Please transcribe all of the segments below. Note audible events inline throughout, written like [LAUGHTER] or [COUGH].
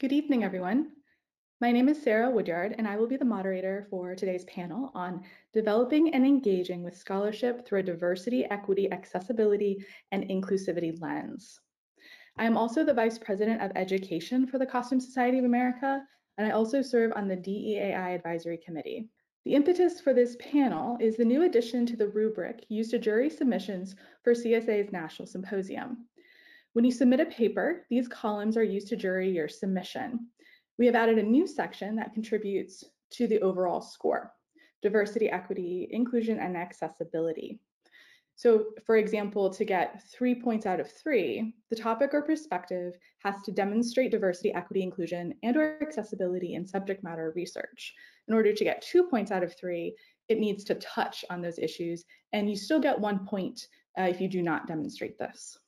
Good evening, everyone. My name is Sarah Woodyard, and I will be the moderator for today's panel on developing and engaging with scholarship through a diversity, equity, accessibility, and inclusivity lens. I am also the Vice President of Education for the Costume Society of America, and I also serve on the DEAI Advisory Committee. The impetus for this panel is the new addition to the rubric used to jury submissions for CSA's National Symposium. When you submit a paper, these columns are used to jury your submission. We have added a new section that contributes to the overall score, diversity, equity, inclusion, and accessibility. So for example, to get three points out of three, the topic or perspective has to demonstrate diversity, equity, inclusion, and or accessibility in subject matter research. In order to get two points out of three, it needs to touch on those issues, and you still get one point uh, if you do not demonstrate this.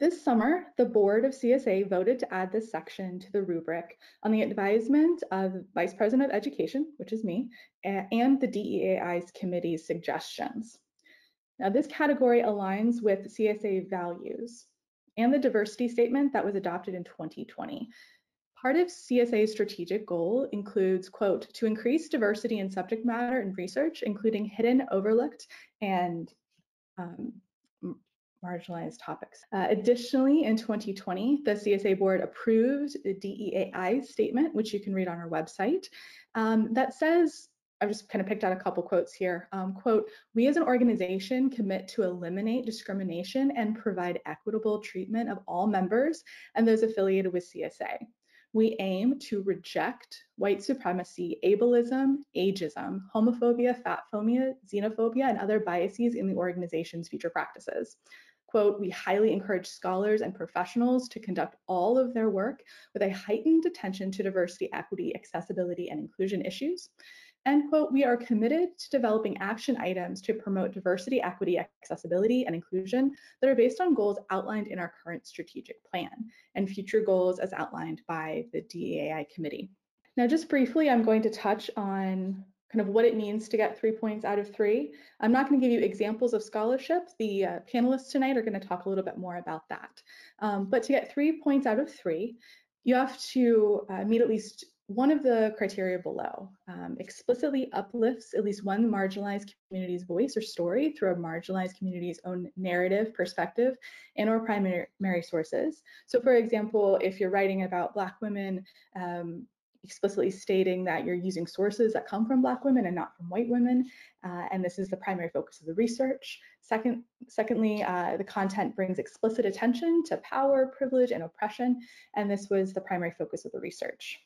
This summer, the board of CSA voted to add this section to the rubric on the advisement of Vice President of Education, which is me, and the DEAI's committee's suggestions. Now, this category aligns with CSA values and the diversity statement that was adopted in 2020. Part of CSA's strategic goal includes, quote, to increase diversity in subject matter and research, including hidden, overlooked, and um, marginalized topics. Uh, additionally, in 2020, the CSA board approved the DEAI statement, which you can read on our website, um, that says, I've just kind of picked out a couple quotes here. Um, quote, we as an organization commit to eliminate discrimination and provide equitable treatment of all members and those affiliated with CSA. We aim to reject white supremacy, ableism, ageism, homophobia, fatphobia, xenophobia, and other biases in the organization's future practices. Quote, we highly encourage scholars and professionals to conduct all of their work with a heightened attention to diversity, equity, accessibility, and inclusion issues. End quote, we are committed to developing action items to promote diversity, equity, accessibility, and inclusion that are based on goals outlined in our current strategic plan and future goals as outlined by the DEAI committee. Now, just briefly, I'm going to touch on kind of what it means to get three points out of three. I'm not going to give you examples of scholarship. The uh, panelists tonight are going to talk a little bit more about that. Um, but to get three points out of three, you have to uh, meet at least one of the criteria below. Um, explicitly uplifts at least one marginalized community's voice or story through a marginalized community's own narrative, perspective, and or primary sources. So for example, if you're writing about Black women, um, explicitly stating that you're using sources that come from Black women and not from white women, uh, and this is the primary focus of the research. Second, secondly, uh, the content brings explicit attention to power, privilege, and oppression, and this was the primary focus of the research.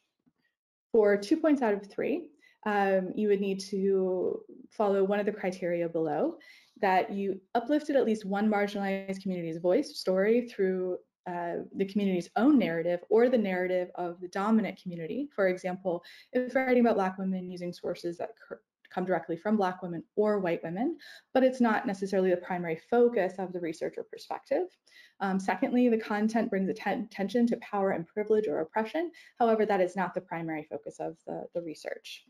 For two points out of three, um, you would need to follow one of the criteria below, that you uplifted at least one marginalized community's voice, story through uh, the community's own narrative or the narrative of the dominant community. For example, if writing about Black women using sources that come directly from Black women or white women, but it's not necessarily the primary focus of the researcher perspective. Um, secondly, the content brings attention to power and privilege or oppression. However, that is not the primary focus of the, the research.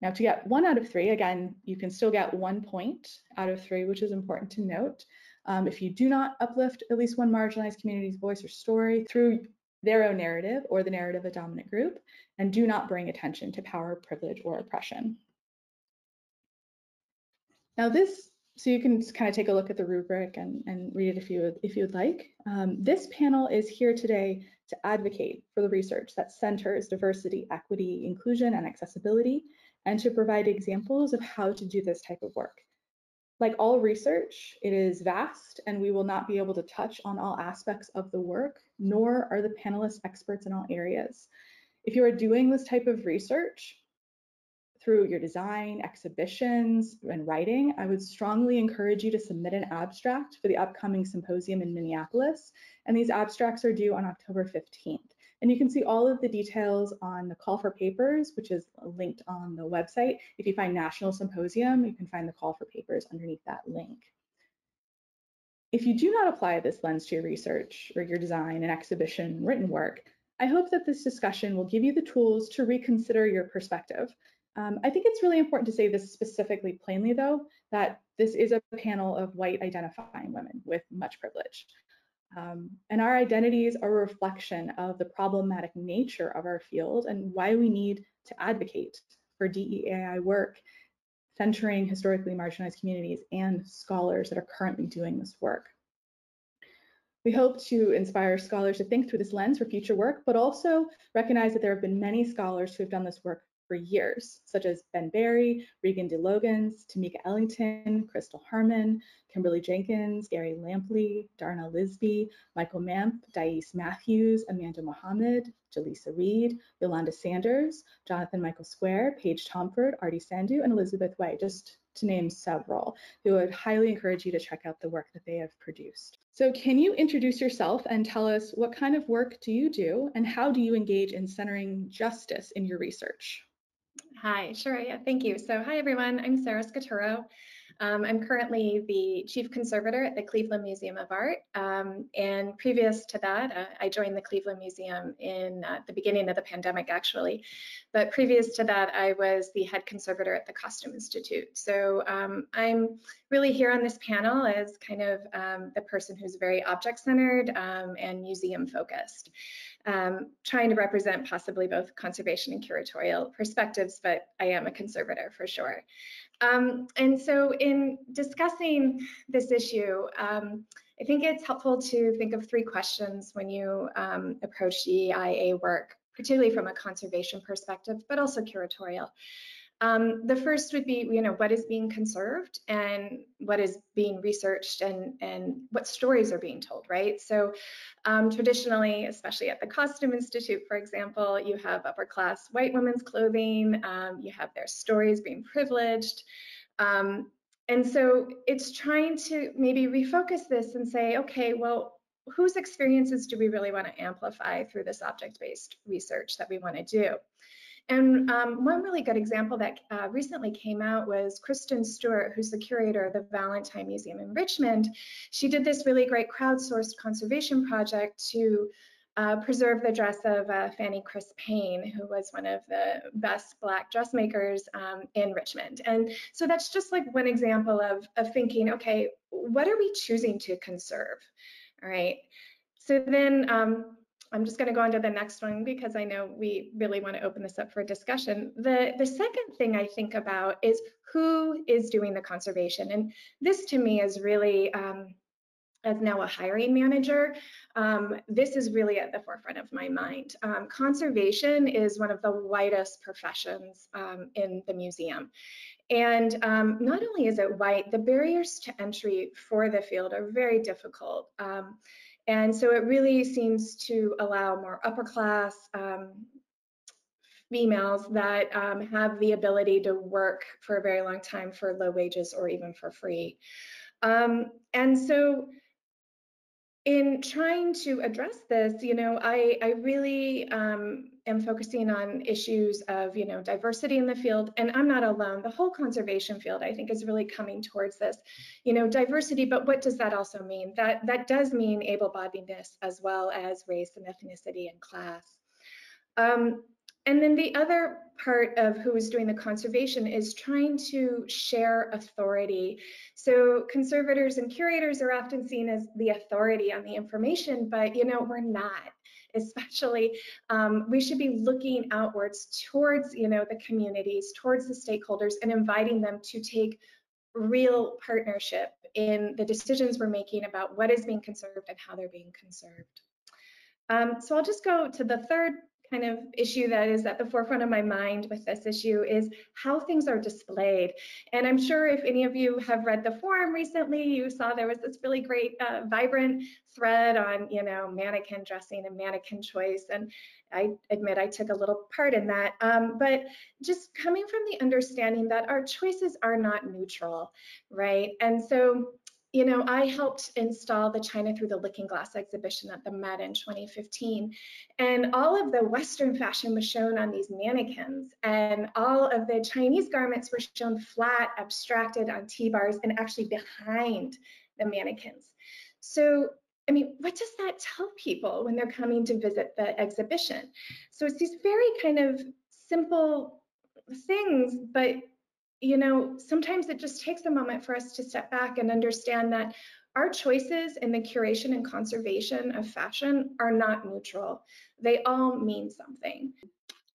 Now to get one out of three, again, you can still get one point out of three, which is important to note. Um, if you do not uplift at least one marginalized community's voice or story through their own narrative or the narrative of a dominant group, and do not bring attention to power, privilege, or oppression. Now this, so you can kind of take a look at the rubric and, and read it if you would, if you would like. Um, this panel is here today to advocate for the research that centers diversity, equity, inclusion, and accessibility, and to provide examples of how to do this type of work. Like all research, it is vast and we will not be able to touch on all aspects of the work, nor are the panelists experts in all areas. If you are doing this type of research through your design, exhibitions, and writing, I would strongly encourage you to submit an abstract for the upcoming symposium in Minneapolis. And these abstracts are due on October 15th. And you can see all of the details on the call for papers, which is linked on the website. If you find National Symposium, you can find the call for papers underneath that link. If you do not apply this lens to your research or your design and exhibition written work, I hope that this discussion will give you the tools to reconsider your perspective. Um, I think it's really important to say this specifically plainly, though, that this is a panel of white identifying women with much privilege. Um, and our identities are a reflection of the problematic nature of our field and why we need to advocate for DEAI work centering historically marginalized communities and scholars that are currently doing this work. We hope to inspire scholars to think through this lens for future work, but also recognize that there have been many scholars who have done this work for years, such as Ben Barry, Regan DeLogans, Tameka Ellington, Crystal Harmon, Kimberly Jenkins, Gary Lampley, Darna Lisby, Michael Mamp, Dice Matthews, Amanda Mohammed, Jaleesa Reed, Yolanda Sanders, Jonathan Michael Square, Paige Tomford, Arti Sandhu, and Elizabeth White, just to name several, who would highly encourage you to check out the work that they have produced. So can you introduce yourself and tell us what kind of work do you do and how do you engage in centering justice in your research? Hi, sure, yeah, thank you. So hi everyone, I'm Sarah Scaturro. Um, I'm currently the chief conservator at the Cleveland Museum of Art. Um, and previous to that, uh, I joined the Cleveland Museum in uh, the beginning of the pandemic, actually. But previous to that, I was the head conservator at the Costume Institute. So um, I'm really here on this panel as kind of um, the person who's very object-centered um, and museum-focused. Um, trying to represent possibly both conservation and curatorial perspectives, but I am a conservator for sure. Um, and so in discussing this issue, um, I think it's helpful to think of three questions when you um, approach DEIA work, particularly from a conservation perspective, but also curatorial. Um, the first would be, you know, what is being conserved and what is being researched and, and what stories are being told, right? So um, traditionally, especially at the Costume Institute, for example, you have upper class white women's clothing, um, you have their stories being privileged. Um, and so it's trying to maybe refocus this and say, okay, well, whose experiences do we really want to amplify through this object-based research that we want to do? And um, one really good example that uh, recently came out was Kristen Stewart, who's the curator of the Valentine Museum in Richmond. She did this really great crowdsourced conservation project to uh, preserve the dress of uh, Fannie Criss Payne, who was one of the best Black dressmakers um, in Richmond. And so that's just like one example of, of thinking, okay, what are we choosing to conserve? All right. So then um, I'm just going to go on to the next one because I know we really want to open this up for discussion. The, the second thing I think about is who is doing the conservation. And this to me is really, um, as now a hiring manager, um, this is really at the forefront of my mind. Um, conservation is one of the widest professions um, in the museum. And um, not only is it white, the barriers to entry for the field are very difficult. Um, and so it really seems to allow more upper class um, females that um, have the ability to work for a very long time for low wages or even for free. Um, and so in trying to address this, you know, I, I really um, am focusing on issues of, you know, diversity in the field, and I'm not alone. The whole conservation field, I think, is really coming towards this, you know, diversity. But what does that also mean? That that does mean able-bodiedness as well as race and ethnicity and class. Um, and then the other part of who is doing the conservation is trying to share authority. So conservators and curators are often seen as the authority on the information, but you know, we're not [LAUGHS] especially um, we should be looking outwards towards you know the communities towards the stakeholders and inviting them to take real partnership in the decisions we're making about what is being conserved and how they're being conserved. Um, so I'll just go to the third kind of issue that is at the forefront of my mind with this issue is how things are displayed. And I'm sure if any of you have read the forum recently, you saw there was this really great uh, vibrant thread on, you know, mannequin dressing and mannequin choice. And I admit I took a little part in that. Um, but just coming from the understanding that our choices are not neutral, right? And so you know, I helped install the China Through the Looking Glass exhibition at the Met in 2015. And all of the Western fashion was shown on these mannequins, and all of the Chinese garments were shown flat, abstracted on T-bars, and actually behind the mannequins. So, I mean, what does that tell people when they're coming to visit the exhibition? So it's these very kind of simple things, but you know, sometimes it just takes a moment for us to step back and understand that our choices in the curation and conservation of fashion are not neutral. They all mean something.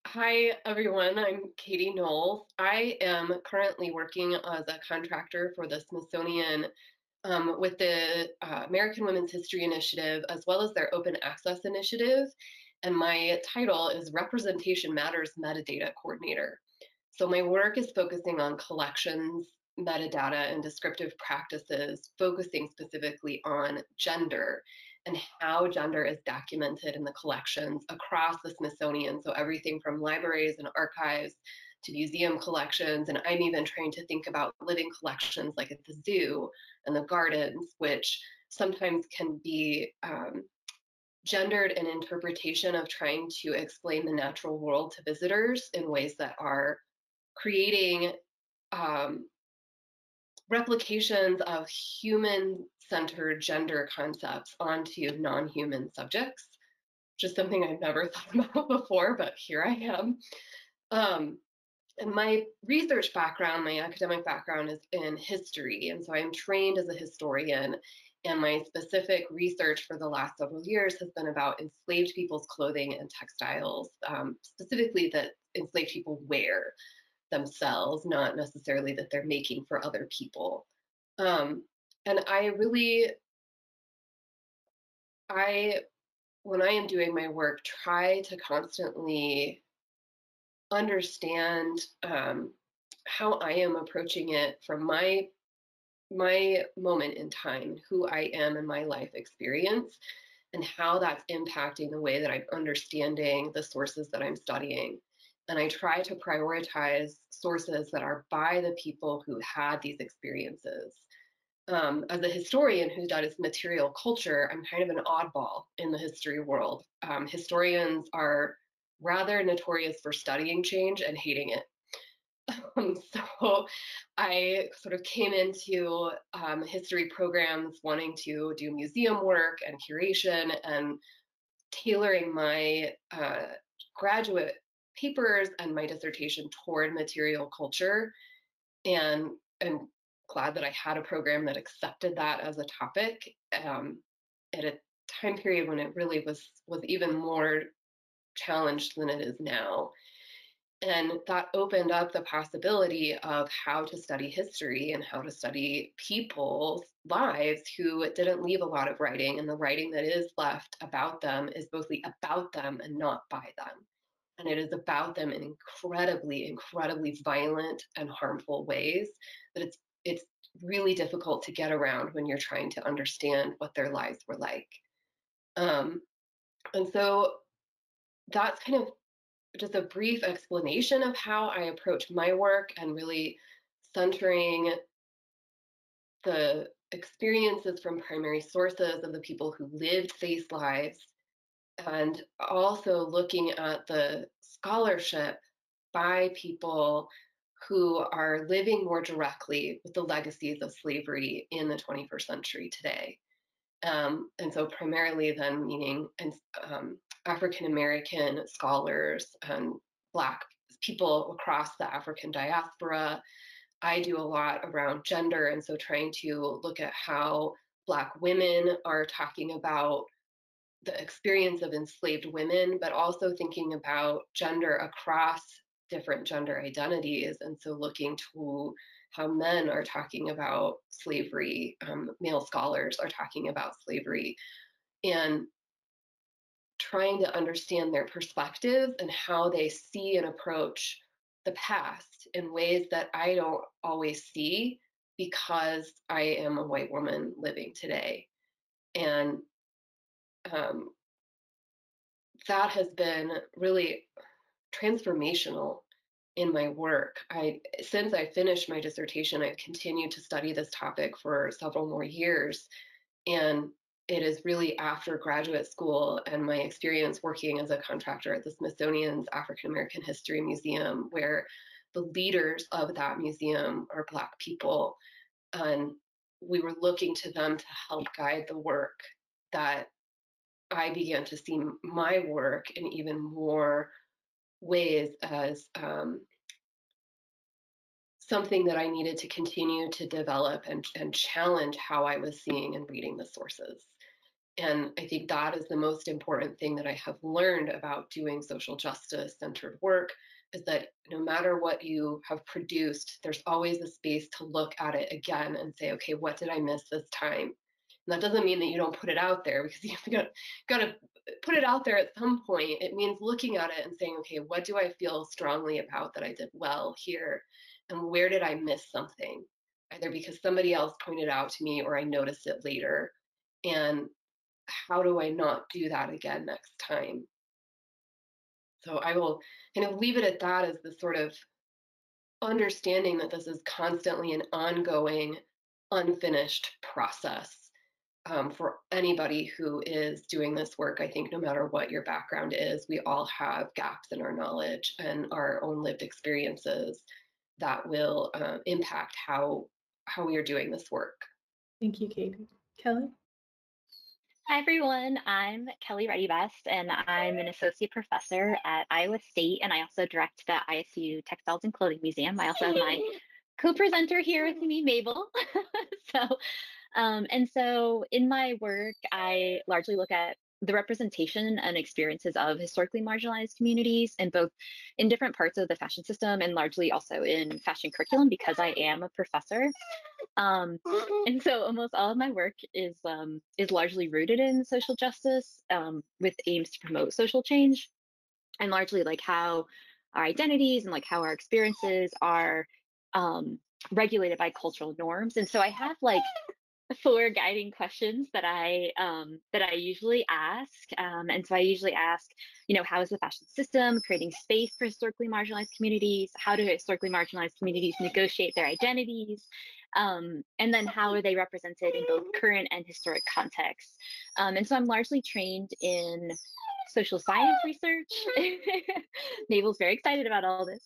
Hi, everyone. I'm Katie Knowles. I am currently working as a contractor for the Smithsonian um, with the uh, American Women's History Initiative, as well as their Open Access Initiative. And my title is Representation Matters Metadata Coordinator. So my work is focusing on collections, metadata, and descriptive practices, focusing specifically on gender and how gender is documented in the collections across the Smithsonian. So everything from libraries and archives to museum collections. And I'm even trying to think about living collections like at the zoo and the gardens, which sometimes can be um, gendered an interpretation of trying to explain the natural world to visitors in ways that are creating um, replications of human centered gender concepts onto non human subjects, which is something I've never [LAUGHS] thought about before, but here I am. Um, and my research background, my academic background is in history. And so I'm trained as a historian. And my specific research for the last several years has been about enslaved people's clothing and textiles, um, specifically that enslaved people wear themselves, not necessarily that they're making for other people. Um, and I really, I, when I am doing my work, try to constantly understand um, how I am approaching it from my my moment in time, who I am in my life experience, and how that's impacting the way that I'm understanding the sources that I'm studying and I try to prioritize sources that are by the people who had these experiences. Um, as a historian who studies material culture, I'm kind of an oddball in the history world. Um, historians are rather notorious for studying change and hating it. [LAUGHS] Um, so I sort of came into um, history programs wanting to do museum work and curation and tailoring my uh, graduate papers and my dissertation toward material culture. And I'm glad that I had a program that accepted that as a topic um, at a time period when it really was was even more challenged than it is now. And that opened up the possibility of how to study history and how to study people's lives who didn't leave a lot of writing. And the writing that is left about them is mostly about them and not by them and it is about them in incredibly incredibly violent and harmful ways that it's it's really difficult to get around when you're trying to understand what their lives were like. Um, and so that's kind of just a brief explanation of how i approach my work and really centering the experiences from primary sources of the people who lived these lives and also looking at the scholarship by people who are living more directly with the legacies of slavery in the 21st century today. Um, and so, primarily, then meaning um, African American scholars and Black people across the African diaspora. I do a lot around gender, and so trying to look at how Black women are talking about the experience of enslaved women, but also thinking about gender across different gender identities. And so looking to how men are talking about slavery, um, male scholars are talking about slavery, and trying to understand their perspectives and how they see and approach the past in ways that I don't always see because I am a white woman living today. And um, that has been really transformational in my work. I since I finished my dissertation, I've continued to study this topic for several more years. And it is really after graduate school and my experience working as a contractor at the Smithsonian's African American History Museum, where the leaders of that museum are Black people. And we were looking to them to help guide the work that I began to see my work in even more ways as um, something that I needed to continue to develop and, and challenge how I was seeing and reading the sources. And I think that is the most important thing that I have learned about doing social justice centered work is that no matter what you have produced, there's always a space to look at it again and say, okay, what did I miss this time? That doesn't mean that you don't put it out there because you've got, got to put it out there at some point. It means looking at it and saying, okay, what do I feel strongly about that I did well here? And where did I miss something? Either because somebody else pointed out to me or I noticed it later. And how do I not do that again next time? So I will kind of leave it at that as the sort of understanding that this is constantly an ongoing, unfinished process um, for anybody who is doing this work. I think no matter what your background is, we all have gaps in our knowledge and our own lived experiences that will uh, impact how how we are doing this work. Thank you, Katie. Kelly? Hi, everyone. I'm Kelly Reddy Best, and I'm an associate professor at Iowa State, and I also direct the ISU Textiles and Clothing Museum. I also have my [LAUGHS] co-presenter here with me, Mabel. [LAUGHS] so, um, and so in my work, I largely look at the representation and experiences of historically marginalized communities in both in different parts of the fashion system and largely also in fashion curriculum because I am a professor. Um, and so almost all of my work is um, is largely rooted in social justice um, with aims to promote social change and largely like how our identities and like how our experiences are um, regulated by cultural norms. And so I have like four guiding questions that I um, that I usually ask. Um, and so I usually ask, you know, how is the fashion system creating space for historically marginalized communities? How do historically marginalized communities negotiate their identities? Um, and then how are they represented in both current and historic contexts? Um, and so I'm largely trained in social science research. [LAUGHS] Mabel's very excited about all this,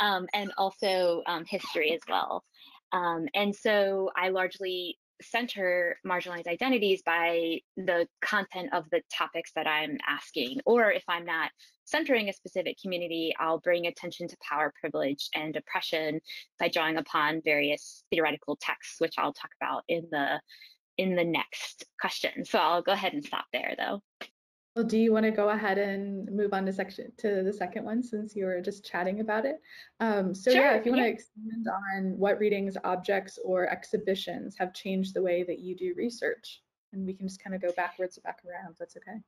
um, and also um, history as well. Um, and so I largely center marginalized identities by the content of the topics that I'm asking. Or if I'm not centering a specific community, I'll bring attention to power, privilege, and oppression by drawing upon various theoretical texts, which I'll talk about in the in the next question. So I'll go ahead and stop there though. Well, do you want to go ahead and move on to section to the second one since you were just chatting about it? Um, so sure, yeah, if you yeah. want to expand on what readings, objects, or exhibitions have changed the way that you do research, and we can just kind of go backwards back around. That's okay.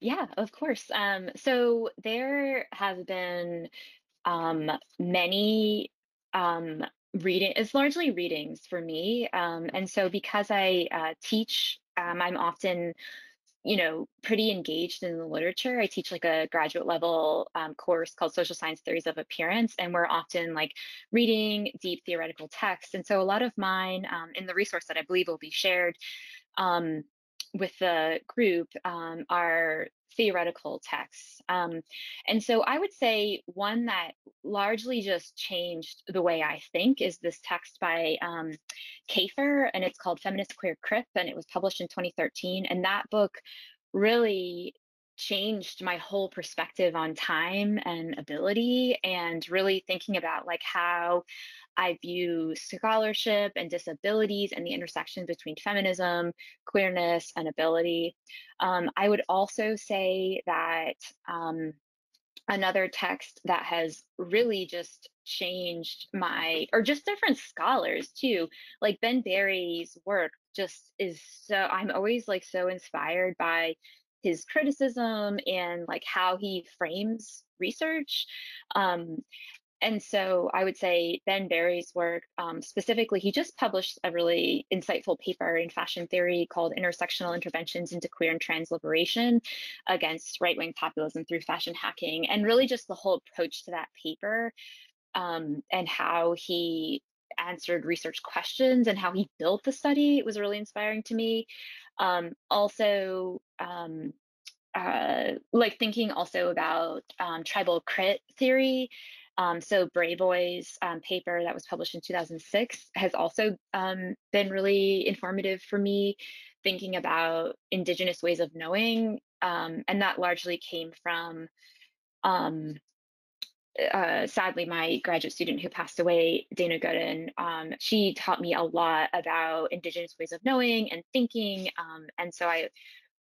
Yeah, of course. Um, so there have been um, many um, reading. It's largely readings for me, um, and so because I uh, teach, um, I'm often you know, pretty engaged in the literature. I teach like a graduate level um, course called Social Science Theories of Appearance, and we're often like reading deep theoretical texts. And so a lot of mine um, in the resource that I believe will be shared um, with the group um, are theoretical texts. Um, and so I would say one that largely just changed the way I think is this text by um, Kafer, and it's called Feminist Queer Crip, and it was published in 2013. And that book really changed my whole perspective on time and ability and really thinking about like how I view scholarship and disabilities and the intersection between feminism, queerness, and ability. Um, I would also say that um, another text that has really just changed my, or just different scholars too, like Ben Barry's work just is so, I'm always like so inspired by his criticism and like how he frames research. Um, and so I would say Ben Barry's work, um, specifically, he just published a really insightful paper in fashion theory called Intersectional Interventions into Queer and Trans Liberation Against Right Wing Populism Through Fashion Hacking. And really, just the whole approach to that paper um, and how he answered research questions and how he built the study it was really inspiring to me. Um, also, um, uh, like thinking also about um, tribal crit theory um, so Brayboy's um, paper that was published in 2006 has also um, been really informative for me, thinking about Indigenous ways of knowing. Um, and that largely came from um, uh, sadly, my graduate student who passed away, Dana Gooden, um, she taught me a lot about Indigenous ways of knowing and thinking. And so I,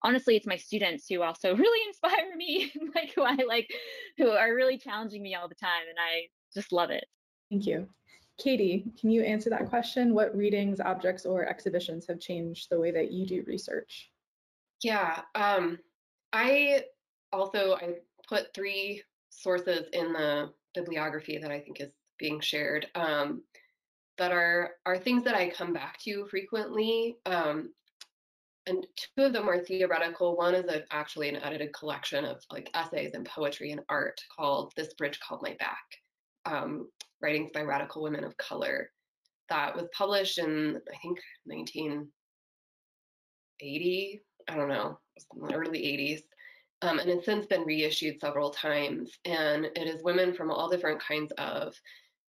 honestly, it's my students who also [LAUGHS] really inspire me, [LAUGHS] like who I like, who are really challenging me all the time. And I just love it. Thank you. Katie, can you answer that question? What readings, objects, or exhibitions have changed the way that you do research? Yeah, um, I also I put three sources in the bibliography that I think is being shared um, that are are things that I come back to frequently. Um, and two of them are theoretical. One is a, actually an edited collection of like essays and poetry and art called "This Bridge Called My Back," um, writings by radical women of color. That was published in I think 1980. I don't know, early 80s. Um, and it's since been reissued several times. And it is women from all different kinds of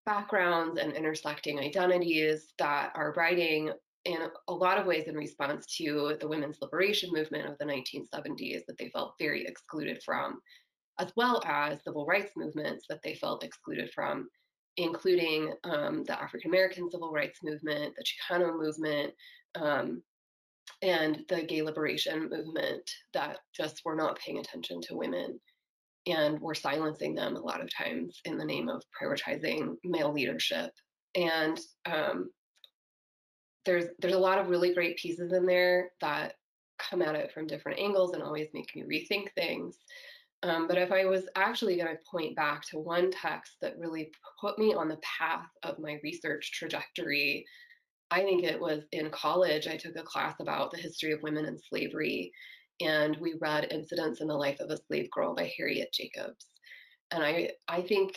backgrounds and intersecting identities that are writing in a lot of ways in response to the women's liberation movement of the 1970s that they felt very excluded from, as well as civil rights movements that they felt excluded from, including um, the African American civil rights movement, the Chicano movement, um, and the gay liberation movement that just were not paying attention to women and were silencing them a lot of times in the name of prioritizing male leadership. And um, there's there's a lot of really great pieces in there that come at it from different angles and always make me rethink things. Um, but if I was actually going to point back to one text that really put me on the path of my research trajectory I think it was in college, I took a class about the history of women and slavery, and we read Incidents in the Life of a Slave Girl by Harriet Jacobs. And I, I think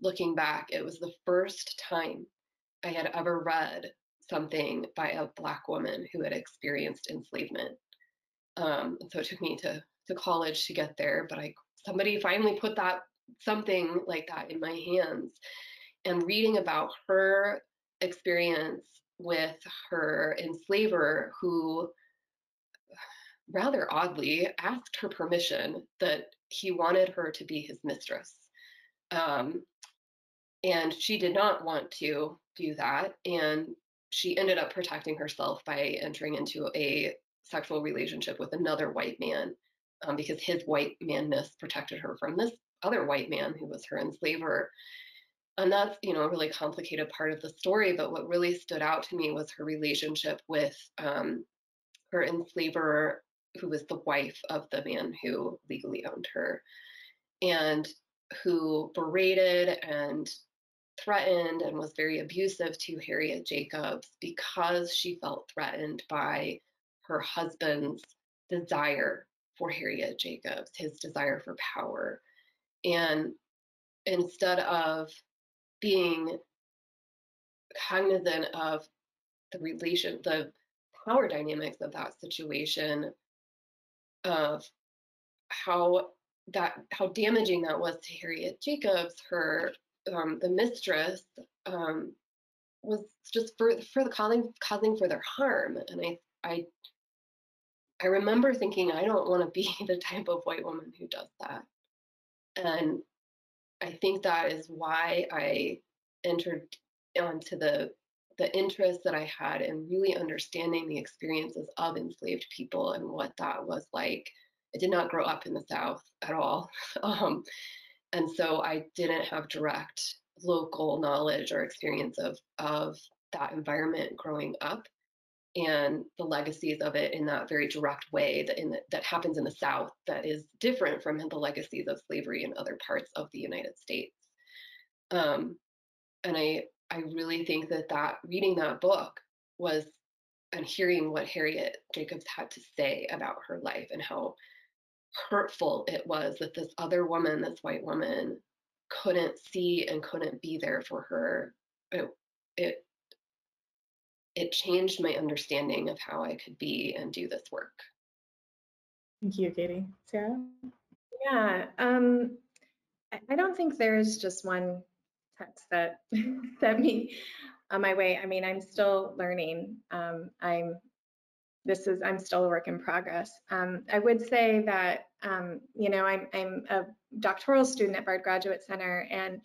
looking back, it was the first time I had ever read something by a Black woman who had experienced enslavement. Um, so it took me to, to college to get there, but I somebody finally put that something like that in my hands. And reading about her experience with her enslaver who rather oddly asked her permission that he wanted her to be his mistress. Um, and she did not want to do that. And she ended up protecting herself by entering into a sexual relationship with another white man um, because his white manness protected her from this other white man who was her enslaver. And that's you know a really complicated part of the story but what really stood out to me was her relationship with um, her enslaver who was the wife of the man who legally owned her and who berated and threatened and was very abusive to harriet jacobs because she felt threatened by her husband's desire for harriet jacobs his desire for power. And instead of being cognizant of the relation, the power dynamics of that situation, of how that how damaging that was to Harriet Jacobs, her um, the mistress, um, was just for for the causing causing further harm. And I I I remember thinking I don't want to be [LAUGHS] the type of white woman who does that. And I think that is why I entered onto the the interest that I had in really understanding the experiences of enslaved people and what that was like. I did not grow up in the South at all. [LAUGHS] Um, and so I didn't have direct local knowledge or experience of, of that environment growing up and the legacies of it in that very direct way that in the, that happens in the South that is different from the legacies of slavery in other parts of the United States. Um, and I I really think that that reading that book was and hearing what Harriet Jacobs had to say about her life and how hurtful it was that this other woman, this white woman, couldn't see and couldn't be there for her. It, it it changed my understanding of how I could be and do this work. Thank you, Katie. Sarah? Yeah, um, I don't think there is just one text that [LAUGHS] set me on my way. I mean, I'm still learning. Um, I'm this is I'm still a work in progress. Um, I would say that um, you know I'm I'm a doctoral student at Bard Graduate Center, and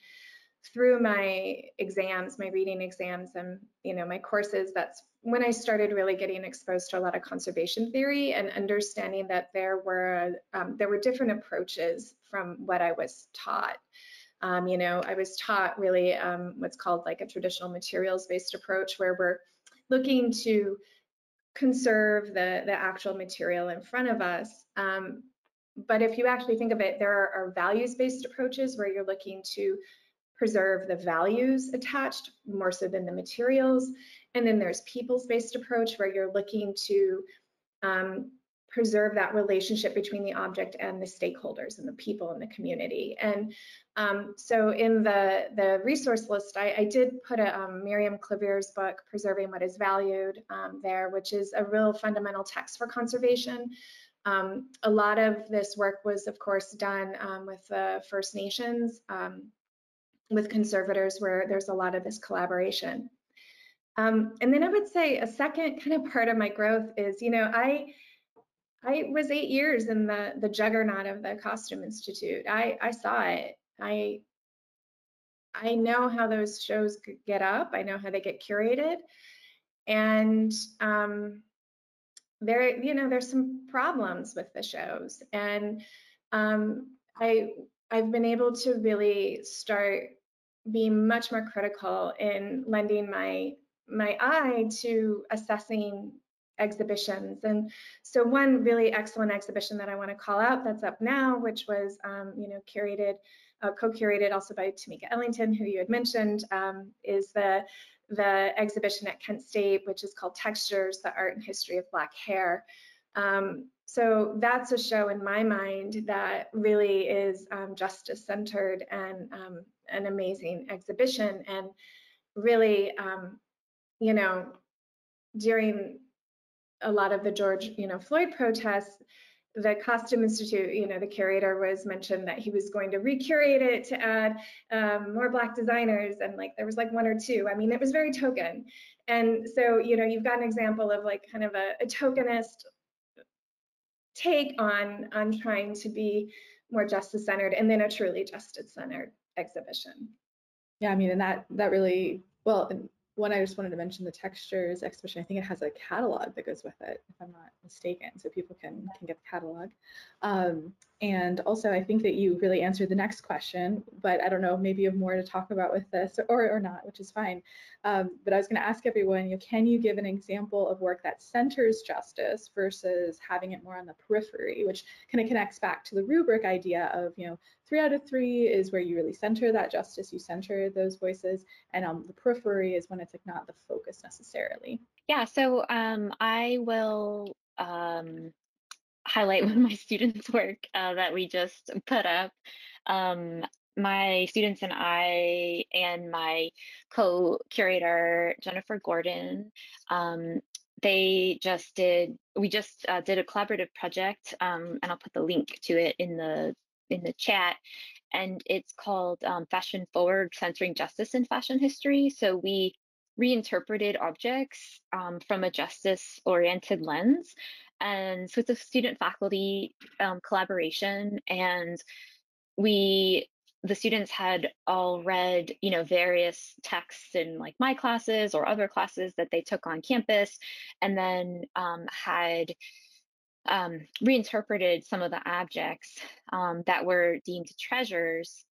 through my exams, my reading exams, and you know my courses, that's when I started really getting exposed to a lot of conservation theory and understanding that there were um, there were different approaches from what I was taught. Um, you know, I was taught really um, what's called like a traditional materials-based approach, where we're looking to conserve the, the actual material in front of us. Um, but if you actually think of it, there are, are values-based approaches where you're looking to preserve the values attached more so than the materials. And then there's peoples-based approach where you're looking to um, preserve that relationship between the object and the stakeholders and the people in the community. And um, so in the, the resource list, I, I did put a um, Miriam Clavir's book, Preserving What is Valued, um, there, which is a real fundamental text for conservation. Um, a lot of this work was, of course, done um, with the First Nations, um, with conservators, where there's a lot of this collaboration. and then I would say a second kind of part of my growth is, you know, I I was eight years in the the juggernaut of the Costume Institute. I I saw it. I I know how those shows get up. I know how they get curated, and um, there you know there's some problems with the shows, and um, I I've been able to really start being much more critical in lending my my eye to assessing exhibitions. And so one really excellent exhibition that I want to call out that's up now, which was, um, you know, curated, uh, co-curated also by Tameka Ellington, who you had mentioned, um, is the the exhibition at Kent State, which is called Textures, the Art and History of Black Hair. Um, so that's a show in my mind that really is um, justice centered and um, an amazing exhibition. And really, um, you know, during a lot of the George, you know, Floyd protests, the Costume Institute, you know, the curator was mentioned that he was going to recurate it to add um, more Black designers, and like there was like one or two. I mean, it was very token, and so you know, you've got an example of like kind of a, a tokenist take on on trying to be more justice centered, and then a truly justice centered exhibition. Yeah, I mean, and that that really well one, I just wanted to mention the textures exhibition. I think it has a catalog that goes with it, if I'm not mistaken, so people can can get the catalog. Um, and also, I think that you really answered the next question, but I don't know, maybe you have more to talk about with this or, or not, which is fine. Um, but I was going to ask everyone, you know, can you give an example of work that centers justice versus having it more on the periphery, which kind of connects back to the rubric idea of, you know, three out of three is where you really center that justice, you center those voices, and um, the periphery is when it's like not the focus necessarily. Yeah, so um, I will um, highlight [LAUGHS] one of my students' work uh, that we just put up. Um, my students and I and my co-curator Jennifer Gordon, um, they just did. We just uh, did a collaborative project, um, and I'll put the link to it in the in the chat. And it's called um, Fashion Forward: Centering Justice in Fashion History. So we reinterpreted objects um, from a justice-oriented lens and so it's a student faculty um, collaboration and we the students had all read you know various texts in like my classes or other classes that they took on campus and then um, had um, reinterpreted some of the objects um, that were deemed treasures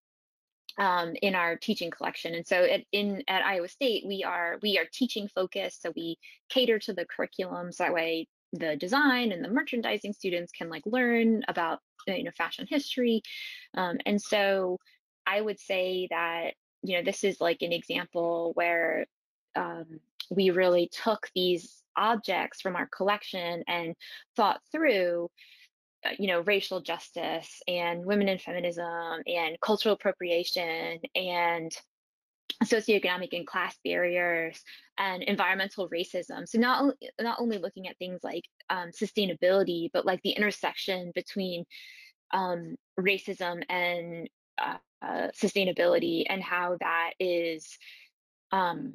um, in our teaching collection. And so at, in at Iowa State, we are we are teaching focused. So we cater to the curriculum. So that way the design and the merchandising students can like learn about uh, you know fashion history um, and so i would say that you know this is like an example where um, we really took these objects from our collection and thought through uh, you know racial justice and women in feminism and cultural appropriation and socioeconomic and class barriers and environmental racism. So not not only looking at things like um, sustainability, but like the intersection between um, racism and uh, uh, sustainability and how that is, um,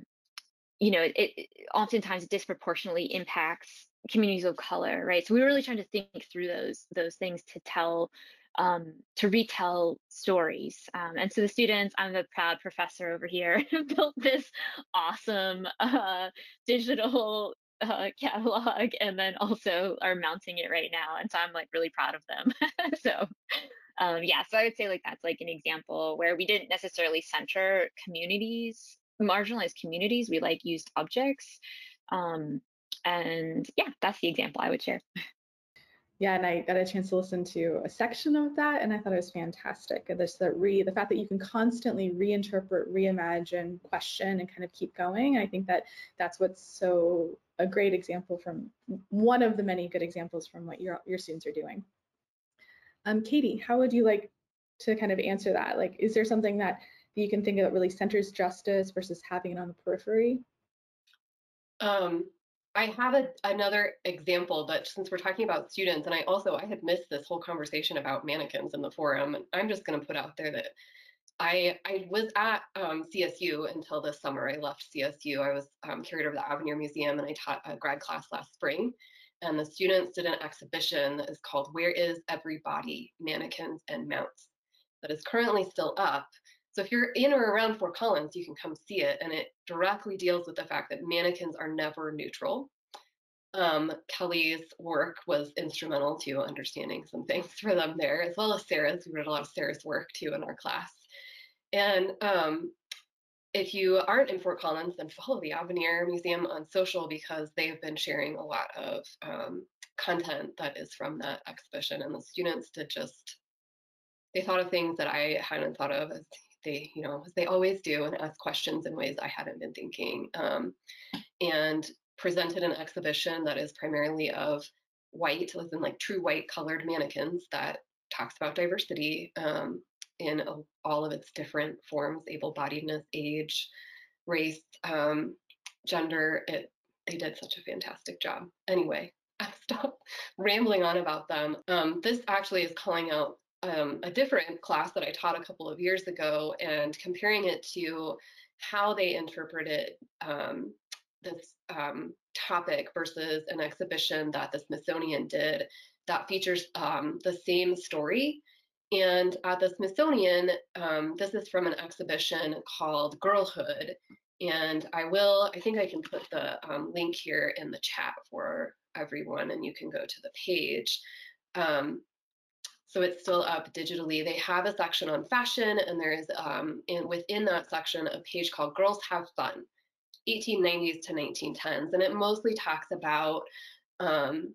you know, it, it oftentimes disproportionately impacts communities of color, right? So we were really trying to think through those those things to tell um, to retell stories. Um, and so the students, I'm a proud professor over here, [LAUGHS] built this awesome uh, digital uh, catalog and then also are mounting it right now. And so I'm like really proud of them. [LAUGHS] so um, yeah, so I would say like that's like an example where we didn't necessarily center communities, marginalized communities. We like used objects. Um, and yeah, that's the example I would share. Yeah, and I got a chance to listen to a section of that, and I thought it was fantastic. This the re the fact that you can constantly reinterpret, reimagine, question, and kind of keep going. I think that that's what's so a great example from one of the many good examples from what your your students are doing. Um, Katie, how would you like to kind of answer that? Like, is there something that you can think of that really centers justice versus having it on the periphery? Um, I have a, another example, but since we're talking about students, and I also I had missed this whole conversation about mannequins in the forum, and I'm just going to put out there that I I was at um, CSU until this summer. I left CSU. I was um, over to the Avenir Museum, and I taught a grad class last spring. And the students did an exhibition that is called "Where Is Everybody: Mannequins and Mounts," that is currently still up. So if you're in or around Fort Collins, you can come see it, and it directly deals with the fact that mannequins are never neutral. Um, Kelly's work was instrumental to understanding some things [LAUGHS] for them there, as well as Sarah's. We read a lot of Sarah's work too in our class. And um, if you aren't in Fort Collins, then follow the Avenir Museum on social because they have been sharing a lot of um, content that is from that exhibition. And the students did just, they thought of things that I hadn't thought of as they, you know, as they always do, and ask questions in ways I hadn't been thinking. Um, and presented an exhibition that is primarily of white, as in like true white colored mannequins that talks about diversity um, in a, all of its different forms, able-bodiedness, age, race, um, gender. It, they did such a fantastic job. Anyway, [LAUGHS] I'll stop rambling on about them. Um, this actually is calling out um, a different class that I taught a couple of years ago and comparing it to how they interpreted um, this um, topic versus an exhibition that the Smithsonian did that features um, the same story. And at the Smithsonian, um, this is from an exhibition called Girlhood. And I will, I think I can put the um, link here in the chat for everyone and you can go to the page. Um, so it's still up digitally. They have a section on fashion, and there is um, in, within that section a page called Girls Have Fun, 1890s to 1910s, and it mostly talks about um,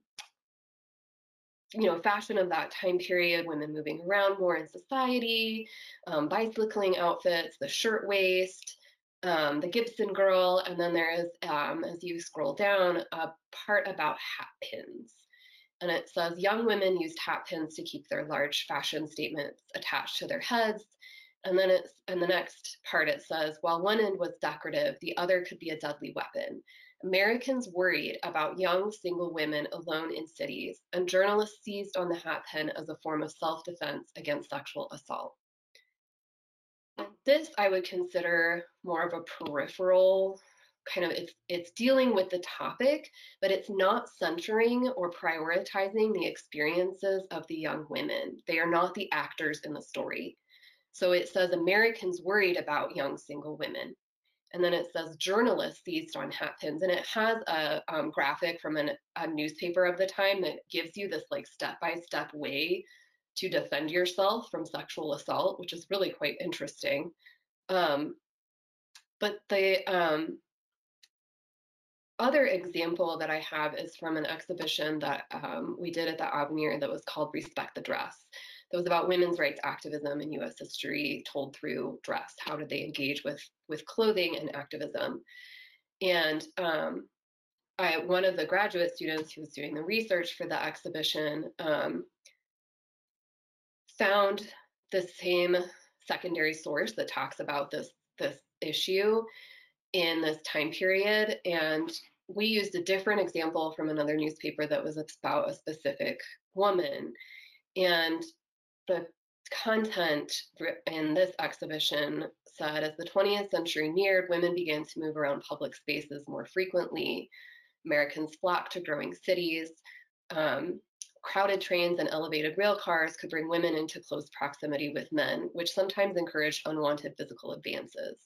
you know, fashion of that time period, women moving around more in society, um, bicycling outfits, the shirtwaist, um, the Gibson girl, and then there is, um, as you scroll down, a part about hat pins and it says young women used hat pins to keep their large fashion statements attached to their heads. And then it's in the next part it says while one end was decorative, the other could be a deadly weapon. Americans worried about young single women alone in cities, and journalists seized on the hat pin as a form of self-defense against sexual assault. This I would consider more of a peripheral kind of it's it's dealing with the topic but it's not centering or prioritizing the experiences of the young women. They are not the actors in the story. So it says americans worried about young single women. And then it says journalists seized on hat pins and it has a um, graphic from an, a newspaper of the time that gives you this like step-by-step way to defend yourself from sexual assault which is really quite interesting. Um, but the um, other example that I have is from an exhibition that um, we did at the Avenir that was called Respect the Dress. That was about women's rights activism in US history told through dress. How did they engage with, with clothing and activism? And um, I, one of the graduate students who was doing the research for the exhibition um, found the same secondary source that talks about this, this issue in this time period. And we used a different example from another newspaper that was about a specific woman. And the content in this exhibition said as the 20th century neared, women began to move around public spaces more frequently. Americans flock to growing cities. Um, crowded trains and elevated rail cars could bring women into close proximity with men, which sometimes encouraged unwanted physical advances.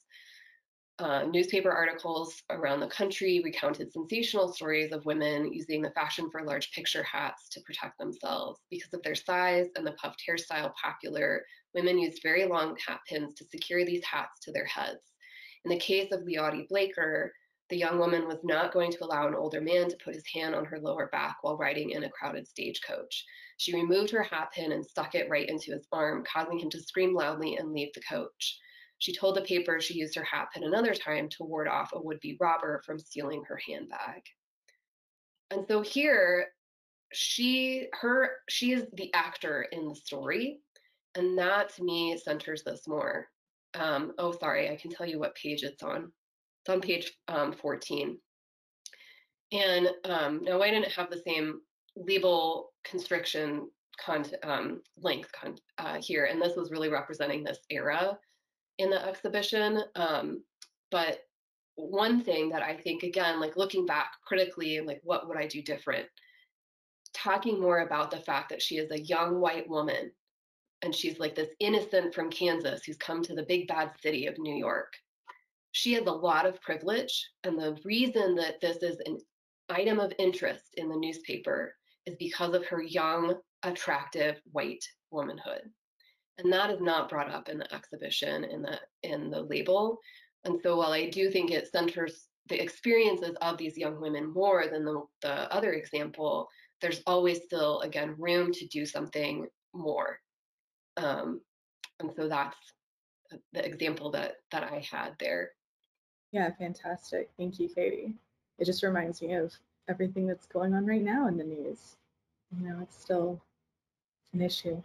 Uh, newspaper articles around the country recounted sensational stories of women using the fashion for large picture hats to protect themselves. Because of their size and the puffed hairstyle popular, women used very long hat pins to secure these hats to their heads. In the case of Leoti Blaker, the young woman was not going to allow an older man to put his hand on her lower back while riding in a crowded stagecoach. She removed her hat pin and stuck it right into his arm, causing him to scream loudly and leave the coach. She told the paper she used her hat pin another time to ward off a would-be robber from stealing her handbag. And so here, she her she is the actor in the story, and that to me centers this more. Um, oh, sorry, I can tell you what page it's on. It's on page um, 14. And um, now I didn't have the same label constriction um, length uh, here, and this was really representing this era in the exhibition. Um, but one thing that I think, again, like looking back critically, like what would I do different? Talking more about the fact that she is a young white woman and she's like this innocent from Kansas who's come to the big bad city of New York. She has a lot of privilege. And the reason that this is an item of interest in the newspaper is because of her young, attractive white womanhood and that is not brought up in the exhibition in the in the label. And so while i do think it centers the experiences of these young women more than the, the other example there's always still again room to do something more. Um, and so that's the example that that i had there. Yeah fantastic. Thank you katie. It just reminds me of everything that's going on right now in the news. You know it's still an issue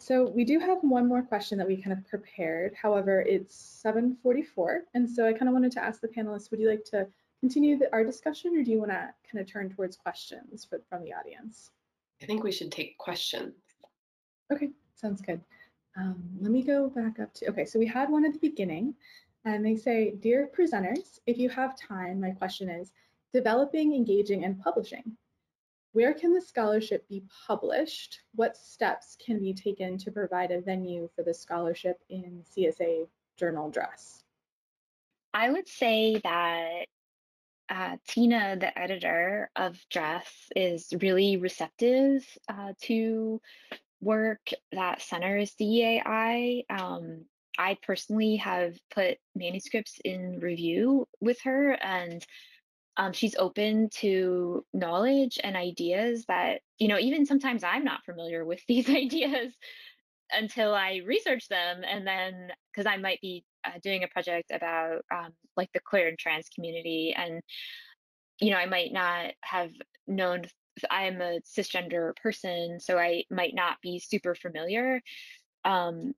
so we do have one more question that we kind of prepared. However, it's 744. And so I kind of wanted to ask the panelists, would you like to continue the, our discussion or do you want to kind of turn towards questions for, from the audience? I think we should take questions. Okay, sounds good. Um, let me go back up to, okay, so we had one at the beginning and they say, dear presenters, if you have time, my question is, developing, engaging, and publishing. Where can the scholarship be published? What steps can be taken to provide a venue for the scholarship in CSA journal dress? I would say that uh, Tina, the editor of Dress, is really receptive uh, to work that centers DEAI. Um, I personally have put manuscripts in review with her, and um, she's open to knowledge and ideas that you know even sometimes i'm not familiar with [LAUGHS] these ideas until i research them and then because i might be uh, doing a project about um, like the queer and trans community and you know i might not have known i am a cisgender person so i might not be super familiar um,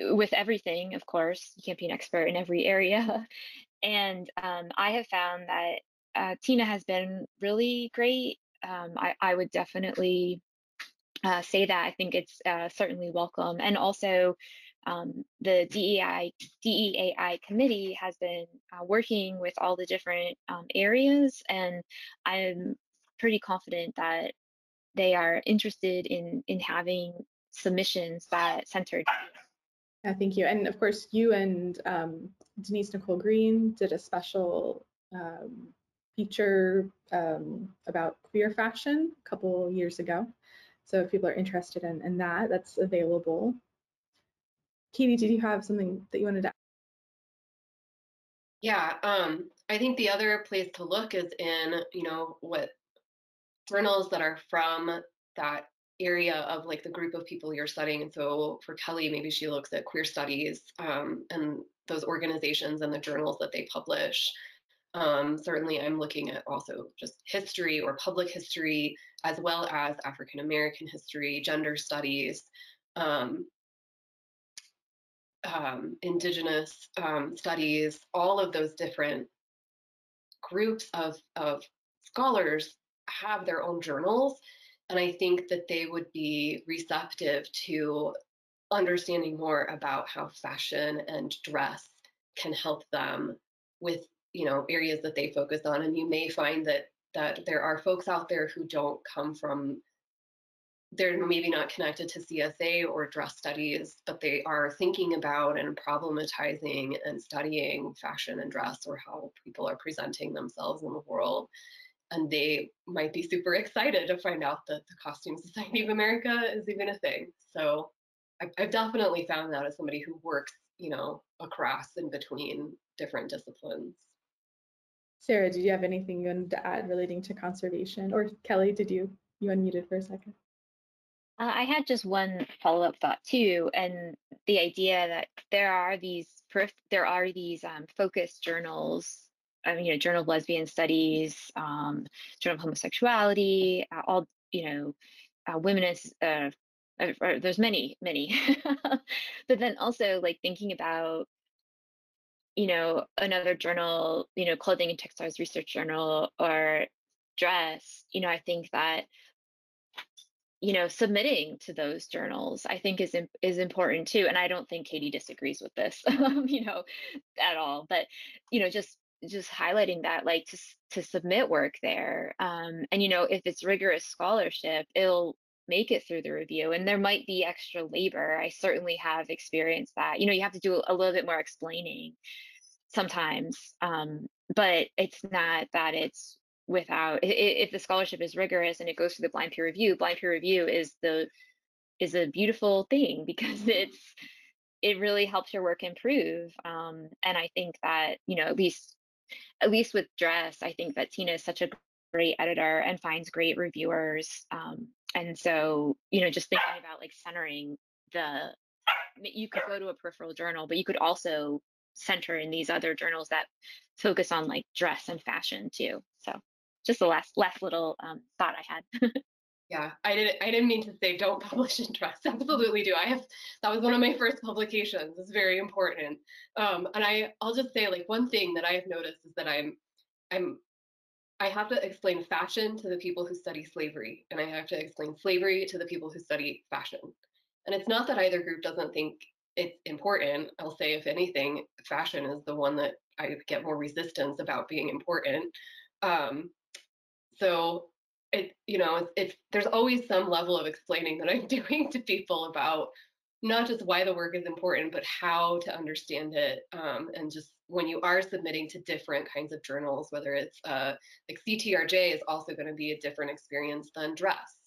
with everything of course you can't be an expert in every area [LAUGHS] and um, i have found that uh, Tina has been really great. Um, I, I, would definitely uh, say that. I think it's uh, certainly welcome. And also, um, the DEI DEAI committee has been uh, working with all the different um, areas, and I'm pretty confident that they are interested in in having submissions that centered. Yeah, thank you. And of course, you and um, Denise Nicole Green did a special um, feature um, about queer fashion a couple years ago. So if people are interested in, in that, that's available. Katie, did you have something that you wanted to add? yeah, um, I think the other place to look is in, you know, what journals that are from that area of like the group of people you're studying. And so for Kelly, maybe she looks at queer studies um, and those organizations and the journals that they publish. Um, certainly, I'm looking at also just history or public history, as well as African American history, gender studies, um, um, indigenous um, studies, all of those different groups of, of scholars have their own journals. And I think that they would be receptive to understanding more about how fashion and dress can help them with you know areas that they focus on and you may find that that there are folks out there who don't come from they're maybe not connected to CSA or dress studies, but they are thinking about and problematizing and studying fashion and dress or how people are presenting themselves in the world. And they might be super excited to find out that the Costume Society of America is even a thing. So I've, I've definitely found that as somebody who works, you know, across and between different disciplines. Sarah, did you have anything you wanted to add relating to conservation? Or Kelly, did you? You unmuted for a second. Uh, I had just one follow-up thought too, and the idea that there are these there are these um, focused journals, I mean, you know, Journal of Lesbian Studies, um, Journal of Homosexuality, uh, all you know, uh, womanist. Uh, uh there's many, many, [LAUGHS] but then also like thinking about you know another journal, you know, Clothing and Textiles Research Journal or Dress. You know, I think that you know submitting to those journals i think is is important too and i don't think katie disagrees with this [LAUGHS] you know at all but you know just just highlighting that like to to submit work there um and you know if it's rigorous scholarship it'll make it through the review and there might be extra labor. I certainly have experienced that. You know you have to do a little bit more explaining sometimes um but it's not that it's without if the scholarship is rigorous and it goes through the blind peer review blind peer review is the is a beautiful thing [LAUGHS] because it's it really helps your work improve um, and i think that you know at least at least with dress i think that tina is such a great editor and finds great reviewers um, and so you know just thinking about like centering the you could go to a peripheral journal but you could also center in these other journals that focus on like dress and fashion too so just the last last little um, thought I had. [LAUGHS] yeah, I didn't I didn't mean to say don't [LAUGHS] publish in dress. Absolutely do. I have that was one of my first publications. It's very important. Um, and I I'll just say like one thing that I have noticed is that I'm I'm I have to explain fashion to the people who study slavery, and I have to explain slavery to the people who study fashion. And it's not that either group doesn't think it's important. I'll say, if anything, fashion is the one that I get more resistance about being important. Um, so it you know it's, it's there's always some level of explaining that [LAUGHS] i'm doing to people about not just why the work is important but how to understand it um, and just when you are submitting to different kinds of journals whether it's uh, like ctrj is also going to be a different experience than dress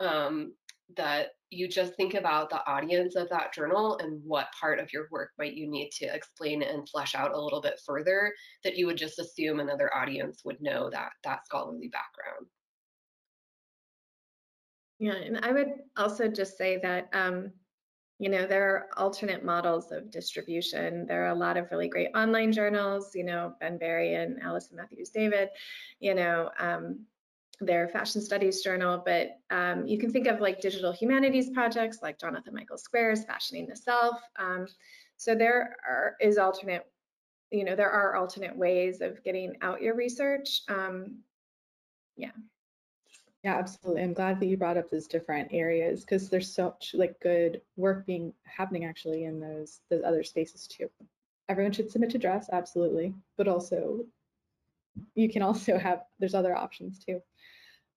um, that you just think about the audience of that journal and what part of your work might you need to explain and flesh out a little bit further that you would just assume another audience would know that that scholarly background. Yeah, and I would also just say that um, you know there are alternate models of distribution. There are a lot of really great online journals. You know, Ben Barry and Alison Matthews David. You know, um, their fashion studies journal, but um, you can think of like digital humanities projects like Jonathan Michael Square's Fashioning the Self. Um, so there are, is alternate, you know, there are alternate ways of getting out your research. Um, yeah. Yeah, absolutely. I'm glad that you brought up those different areas because there's such like good work being happening actually in those those other spaces too. Everyone should submit to dress, absolutely, but also you can also have there's other options too.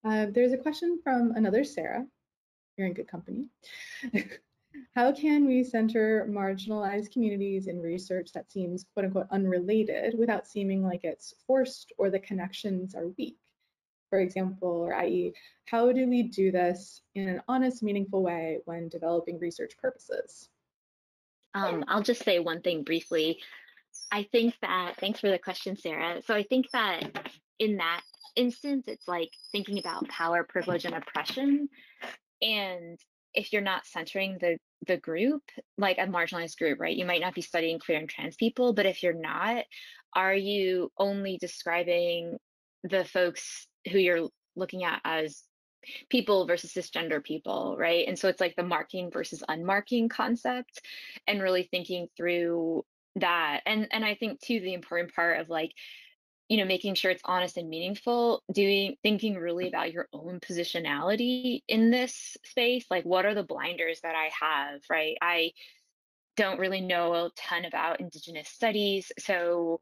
Uh, there's a question from another Sarah. You're in good company. [LAUGHS] How can we center marginalized communities in research that seems quote unquote unrelated without seeming like it's forced or the connections are weak? For example, or i.e., how do we do this in an honest, meaningful way when developing research purposes? Um, I'll just say one thing briefly. I think that, thanks for the question, Sarah. So I think that in that instance, it's like thinking about power, privilege, and oppression. And if you're not centering the the group, like a marginalized group, right? You might not be studying queer and trans people, but if you're not, are you only describing the folks who you're looking at as people versus cisgender people, right? And so it's like the marking versus unmarking concept and really thinking through that. And and I think too the important part of like you know making sure it's honest and meaningful doing thinking really about your own positionality in this space like what are the blinders that i have right i don't really know a ton about indigenous studies so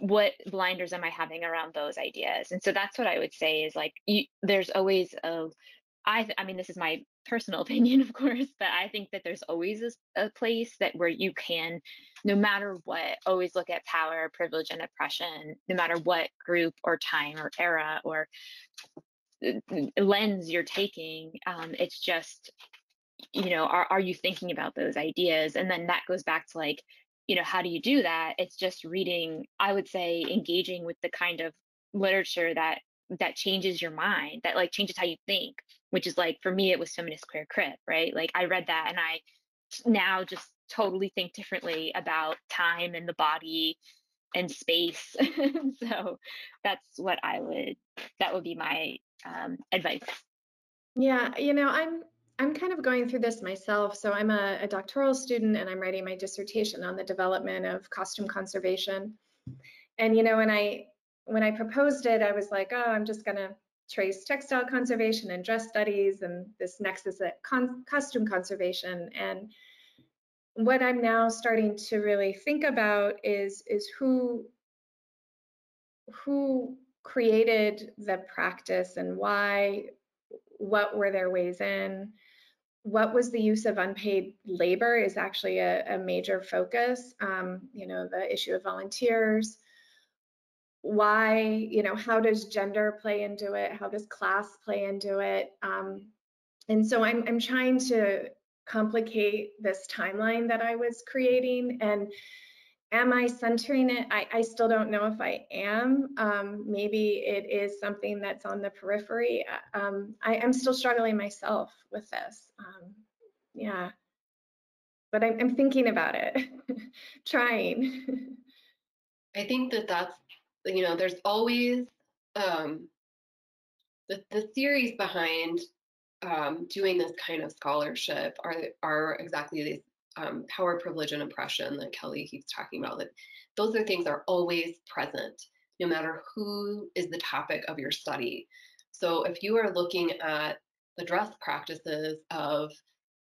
what blinders am I having around those ideas? And so that's what I would say is like, you, there's always a, I, I mean, this is my personal [LAUGHS] opinion, of course, but I think that there's always a, a place that where you can, no matter what, always look at power, privilege, and oppression, no matter what group or time or era or uh, lens you're taking. Um, it's just, you know, are are you thinking about those ideas? And then that goes back to like you know how do you do that? It's just reading i would say engaging with the kind of literature that that changes your mind that like changes how you think which is like for me it was feminist queer crip right? Like i read that and i now just totally think differently about time and the body and space. [LAUGHS] So that's what i would that would be my um, advice. Yeah you know i'm I'm kind of going through this myself. So I'm a, a, doctoral student and I'm writing my dissertation on the development of costume conservation. And you know, when I when I proposed it, I was like, oh, I'm just gonna trace textile conservation and dress studies and this nexus at con costume conservation. And what I'm now starting to really think about is is who who created the practice and why what were their ways in what was the use of unpaid labor is actually a, a major focus. Um, you know, the issue of volunteers, why, you know, how does gender play into it? How does class play into it? Um, and so I'm, I'm trying to complicate this timeline that I was creating and am I centering it? I, I still don't know if I am. Um, maybe it is something that's on the periphery. Uh, um, I, am still struggling myself with this. Um, yeah, but I'm, I'm thinking about it, [LAUGHS] trying. I think that that's, you know, there's always um, the, the theories behind um, doing this kind of scholarship are, are exactly these um, power, privilege, and oppression that Kelly keeps talking about, that those are things that are always present, no matter who is the topic of your study. So if you are looking at the dress practices of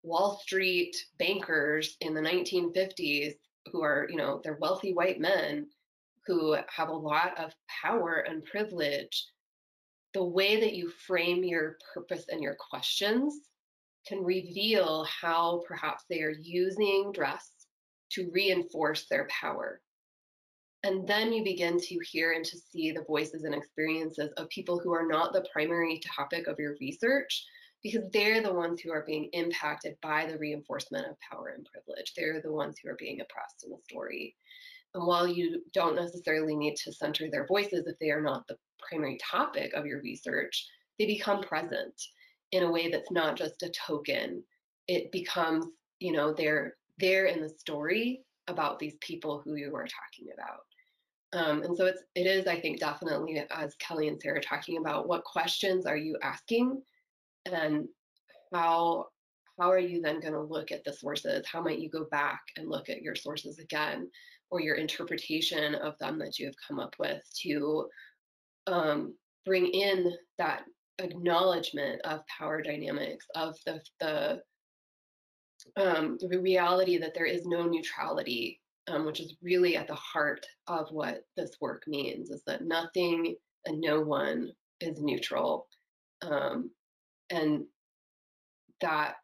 Wall Street bankers in the 1950s, who are, you know, they're wealthy white men who have a lot of power and privilege, the way that you frame your purpose and your questions can reveal how perhaps they are using dress to reinforce their power. And then you begin to hear and to see the voices and experiences of people who are not the primary topic of your research, because they're the ones who are being impacted by the reinforcement of power and privilege. They're the ones who are being oppressed in the story. And while you don't necessarily need to center their voices if they are not the primary topic of your research, they become present in a way that's not just a token. It becomes, you know, they're there in the story about these people who you are talking about. Um, and so it's it is, I think, definitely as Kelly and Sarah talking about what questions are you asking and how how are you then going to look at the sources? How might you go back and look at your sources again or your interpretation of them that you have come up with to um, bring in that acknowledgement of power dynamics, of the the um, reality that there is no neutrality, um, which is really at the heart of what this work means, is that nothing and no one is neutral, um, and that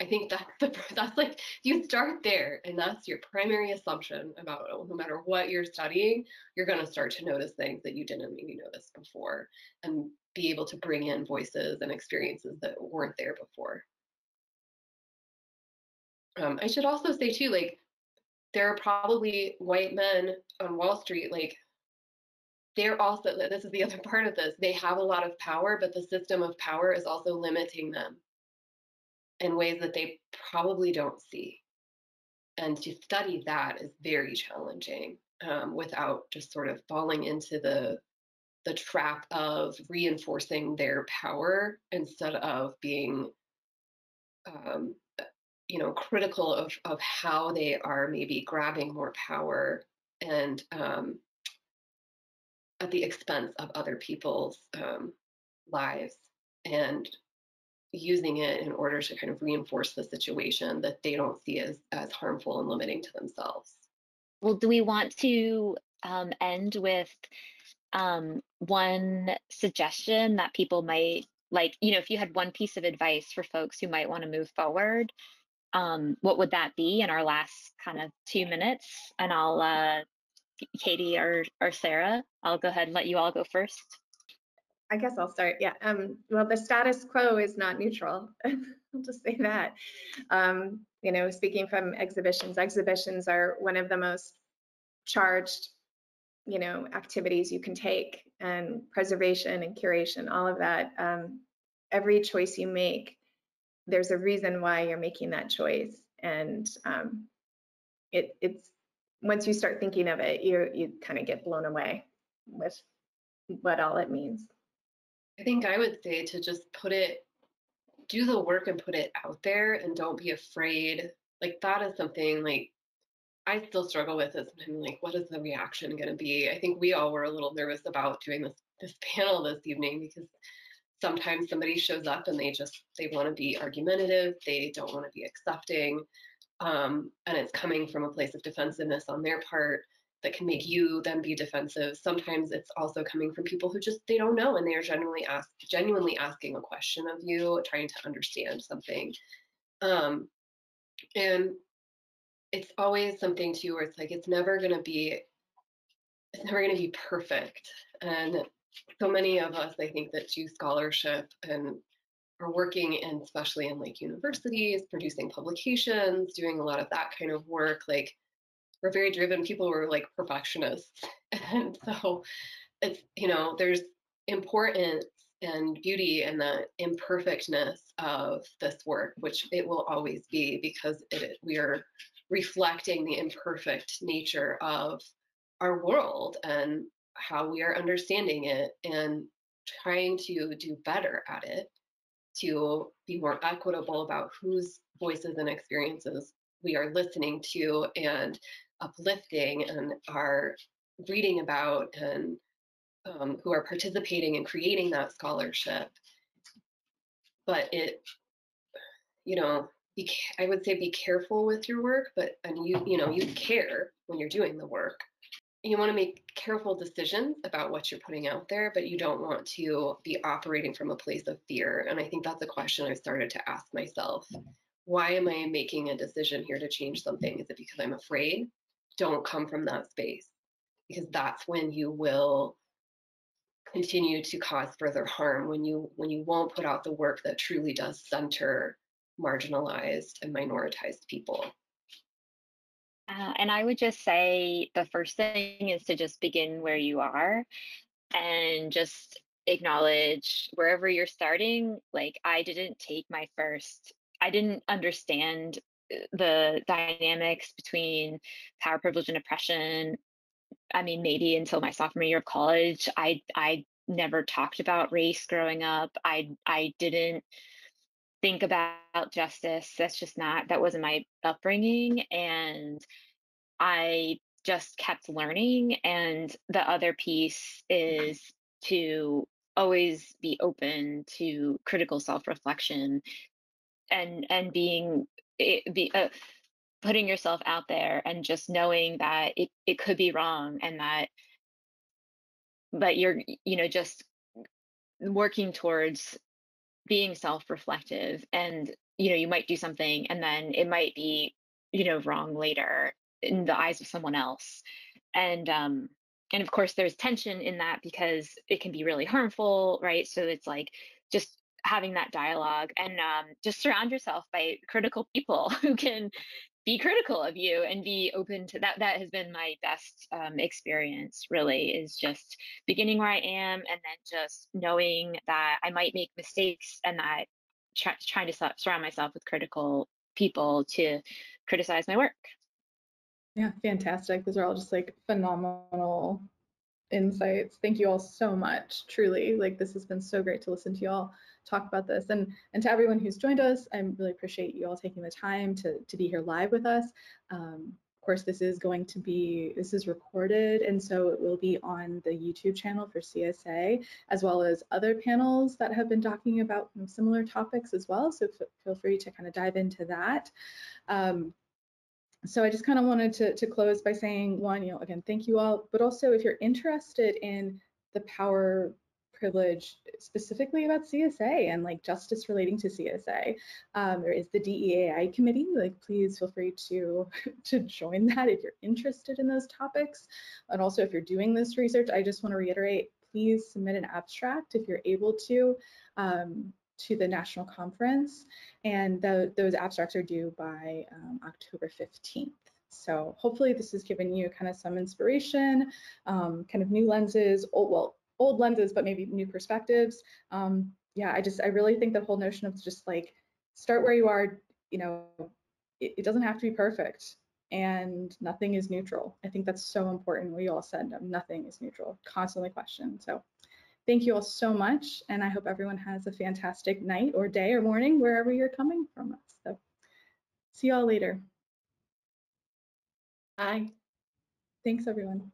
I think that's the [LAUGHS] that's like you start there, and that's your primary assumption about no matter what you're studying, you're going to start to notice things that you didn't maybe notice before, and be able to bring in voices and experiences that weren't there before. Um, I should also say too, like there are probably white men on Wall Street, like they're also this is the other [LAUGHS] part of this. They have a lot of power, but the system of power is also limiting them in ways that they probably don't see. And to study that is very challenging um, without just sort of falling into the the trap of reinforcing their power instead of being um, you know critical of of how they are maybe grabbing more power and um, at the expense of other people's um, lives and using it in order to kind of reinforce the situation that they don't see as as harmful and limiting to themselves well do we want to um, end with um, one suggestion that people might like, you know, if you had one piece of advice for folks who might want to move forward, um, what would that be in our last kind of two minutes? And I'll, uh, Katie or, or Sarah, I'll go ahead and let you all go first. I guess I'll start. Yeah. Um, well, the status quo is not neutral. [LAUGHS] I'll just say that. Um, you know, speaking from exhibitions, exhibitions are one of the most charged, you know, activities you can take, and preservation and curation, all of that. Um, every choice you make, there's a reason why you're making that choice, and um, it, it's once you start thinking of it, you you kind of get blown away with what all it means. I think I would say to just put it, do the work and put it out there and don't be afraid. Like that is something like I still struggle with it sometimes like what is the reaction going to be? I think we all were a little nervous about doing this this [LAUGHS] panel this evening because sometimes somebody shows up and they just they want to be argumentative, they don't want to be accepting. Um, and it's coming from a place of defensiveness on their part that can make you then be defensive. Sometimes it's also coming from people who just they don't know and they are genuinely ask genuinely asking a question of you, trying to understand something. Um, and it's always something too where it's like it's never gonna be it's never gonna be perfect. And so many of us, I think, that do scholarship and are working in especially in like universities, producing publications, doing a lot of that kind of work, like we're very driven people were like perfectionists. [LAUGHS] And so it's you know there's importance and beauty in the imperfectness of this work which it will always be because it, we are reflecting the imperfect nature of our world and how we are understanding it and trying to do better at it to be more equitable about whose voices and experiences we are listening to and uplifting and are reading about and um, who are participating in creating that scholarship. But it, you know, be, I would say be careful with your work, but and you, you know, you care when you're doing the work. You want to make careful decisions about what you're putting out there, but you don't want to be operating from a place of fear. And I think that's a question I've started to ask myself. Why am I making a decision here to change something? Is it because I'm afraid? Don't come from that space because that's when you will continue to cause further harm when you when you won't put out the work that truly does center marginalized and minoritized people. Uh, and i would just say the first thing is to just begin where you are and just acknowledge wherever you're starting like i didn't take my first i didn't understand the dynamics between power, privilege, and oppression. I mean, maybe until my sophomore year of college, I I never talked about race growing up. I I didn't think about justice. That's just not that wasn't my upbringing, and I just kept learning. And the other piece mm-hmm. is to always be open to critical self-reflection and and being it, be uh, putting yourself out there and just knowing that it, it could be wrong and that but you're you know just working towards being self-reflective and you know you might do something and then it might be you know wrong later in the eyes of someone else. And um and of course there's tension in that because it can be really harmful right? So it's like just having that dialogue and um, just surround yourself by critical people [LAUGHS] who can be critical of you and be open to that that has been my best um, experience really is just beginning where i am and then just knowing that i might make mistakes and that try, trying to surround myself with critical people to criticize my work. Yeah fantastic. Those are all just like phenomenal insights thank you all so much truly like this has been so great to listen to you all talk about this. And, and to everyone who's joined us, I really appreciate you all taking the time to, to be here live with us. Um, of course, this is going to be, this is recorded, and so it will be on the YouTube channel for CSA, as well as other panels that have been talking about similar topics as well. So feel free to kind of dive into that. Um, so I just kind of wanted to, to close by saying one, you know, again, thank you all, but also if you're interested in the power privilege specifically about CSA and like justice relating to CSA, um, there is the DEAI committee. Like, please feel free to [LAUGHS] to join that if you're interested in those topics. And also, if you're doing this research, I just want to reiterate, please submit an abstract if you're able to. Um, to the national conference, and the, those abstracts are due by um, October 15th. So hopefully this has given you kind of some inspiration, um, kind of new lenses, old, well, old lenses, but maybe new perspectives. Um, yeah, I just, I really think the whole notion of just like, start where you are, you know, it, it doesn't have to be perfect and nothing is neutral. I think that's so important. We all said nothing is neutral, constantly question. So Thank you all so much, and I hope everyone has a fantastic night or day or morning wherever you're coming from us. So see you all later. Bye. Thanks, everyone.